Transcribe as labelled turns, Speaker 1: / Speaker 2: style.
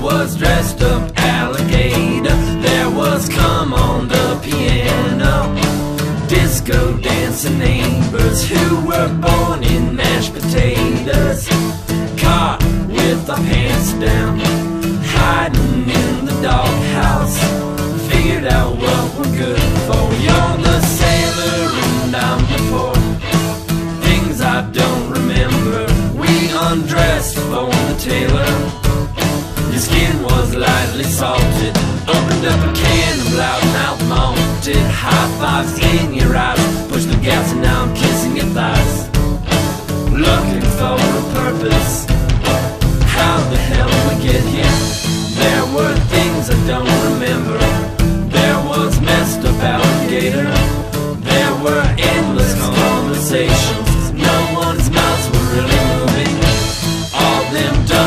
Speaker 1: was dressed up alligator. There was come on the piano. Disco dancing neighbors who were born in mashed potatoes. Caught with our pants down, hiding in the doghouse. Figured out what we're good for. You're the sailor and I'm the port. Things I don't remember. We undressed for the tailor. Opened up a can of loudmouth moan Did high fives in your eyes. Pushed the gas and now I'm kissing your thighs. Looking for a purpose. How the hell did we get here? There were things I don't remember. There was messed up alligator